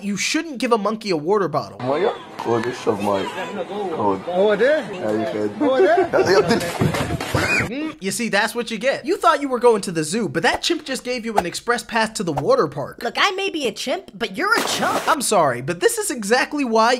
you shouldn't give a monkey a water bottle. You see, that's what you get. You thought you were going to the zoo, but that chimp just gave you an express pass to the water park. Look, I may be a chimp, but you're a chump. I'm sorry, but this is exactly why